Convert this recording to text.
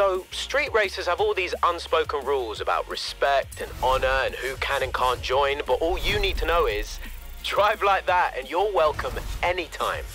So, street racers have all these unspoken rules about respect and honor and who can and can't join, but all you need to know is drive like that and you're welcome anytime.